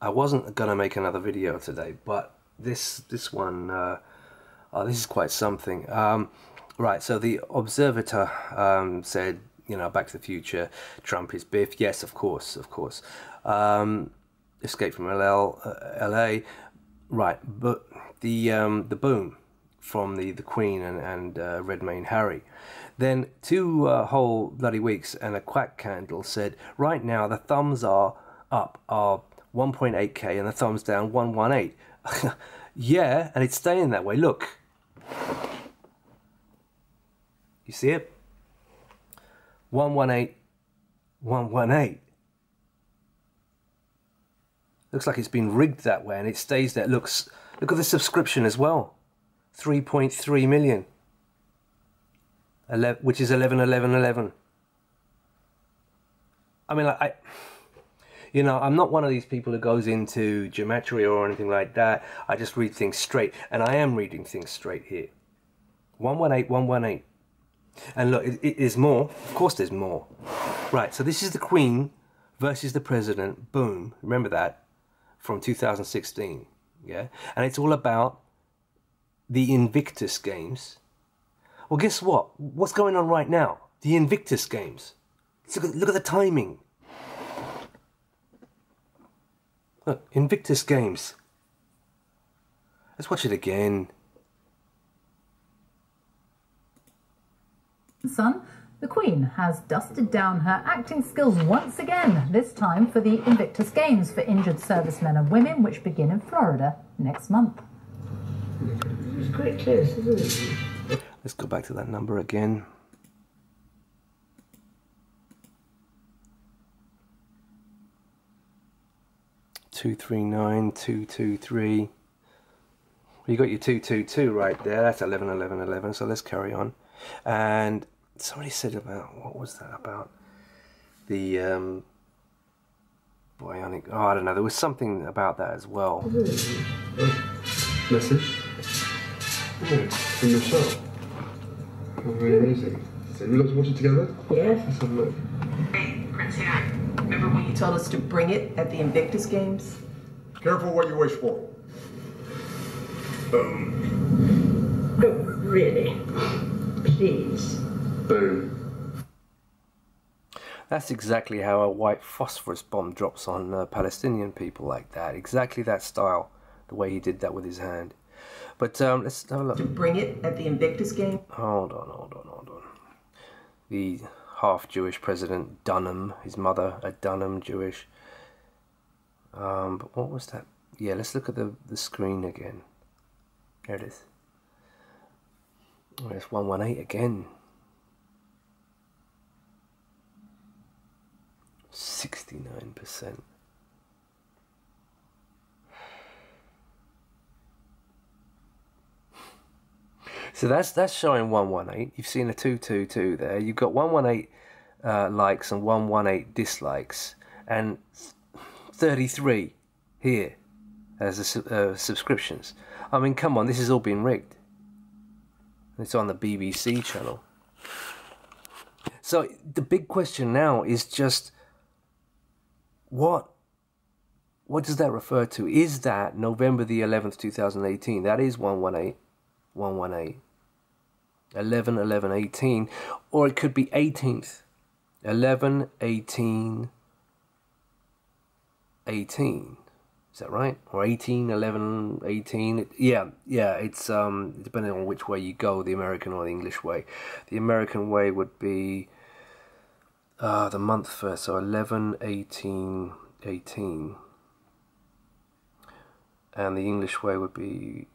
I wasn't to make another video today, but this this one, uh, oh, this is quite something. Um, right, so the Observator um, said, you know, Back to the Future, Trump is Biff. Yes, of course, of course. Um, Escape from LL, uh, LA, right? But the um, the boom from the the Queen and and uh, Redmayne Harry. Then two uh, whole bloody weeks and a quack candle said, right now the thumbs are up are 1.8k and the thumbs down 118. yeah, and it's staying that way. Look. You see it? 118, 118. Looks like it's been rigged that way and it stays there. Looks, look at the subscription as well. 3.3 million. 11, which is 11, 11, 11. I mean, like, I, you know, I'm not one of these people who goes into geometry or anything like that. I just read things straight, and I am reading things straight here. 118, 118. And look, it, it is more. Of course, there's more. Right, so this is the Queen versus the President. Boom. Remember that from 2016. Yeah? And it's all about the Invictus Games. Well, guess what? What's going on right now? The Invictus Games. Look at, look at the timing. Look, Invictus Games. Let's watch it again. Son, the Queen has dusted down her acting skills once again, this time for the Invictus Games for injured servicemen and women, which begin in Florida next month. It's quite close, isn't it? Let's go back to that number again. Two three nine two two three. You got your two two two right there. That's eleven eleven eleven. So let's carry on. And somebody said about what was that about the um, bionic? Oh, I don't know. There was something about that as well. Message? Oh, from the show. Oh, very amazing. So we got to watch it together? Yes. Let's have a look. Hey, Prince Harry. Remember when you told us to bring it at the Invictus Games? Careful what you wish for. Boom. Oh, really? Please. Boom. That's exactly how a white phosphorus bomb drops on uh, Palestinian people like that. Exactly that style, the way he did that with his hand. But um, let's have a look. To bring it at the Invictus Game? Hold on, hold on, hold on. The half Jewish president Dunham, his mother a Dunham Jewish. Um, but what was that? Yeah, let's look at the, the screen again. There it is. Oh, it's 118 again. 69%. So that's that's showing 118. You've seen a 222 there. You've got 118 uh, likes and 118 dislikes, and 33 here as a, uh, subscriptions. I mean, come on, this has all been rigged. It's on the BBC channel. So the big question now is just what what does that refer to? Is that November the 11th, 2018? That is 118, 118, 11, 11, 18, or it could be 18th, 11, 18, 18. Is that right? Or 18, 11, 18? Yeah, yeah, it's um, depending on which way you go, the American or the English way. The American way would be uh, the month first, so 11, 18, 18. And the English way would be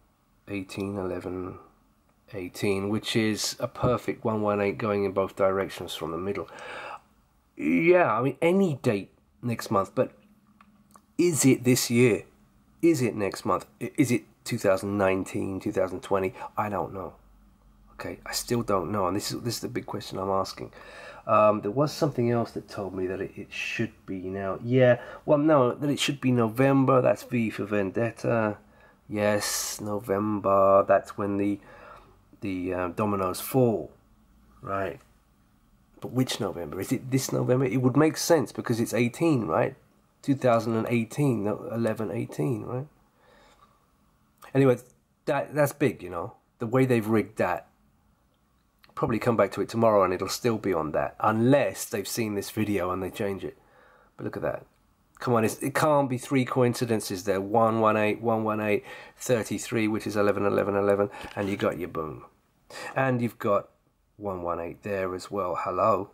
18, 11, 18, which is a perfect 118 going in both directions from the middle. Yeah, I mean, any date next month, but is it this year? Is it next month? Is it 2019, 2020? I don't know. Okay, I still don't know, and this is this is the big question I'm asking. Um, there was something else that told me that it, it should be now. Yeah, well, no, that it should be November. That's V for Vendetta. Yes, November. That's when the the uh, dominoes fall, right? But which November? Is it this November? It would make sense because it's 18, right? 2018, 11, 18, right? Anyway, that that's big, you know. The way they've rigged that. Probably come back to it tomorrow and it'll still be on that, unless they've seen this video and they change it. But look at that. Come on, it can't be three coincidences there 118, 118, 33, which is 11, 11, 11, and you got your boom. And you've got 118 there as well. Hello.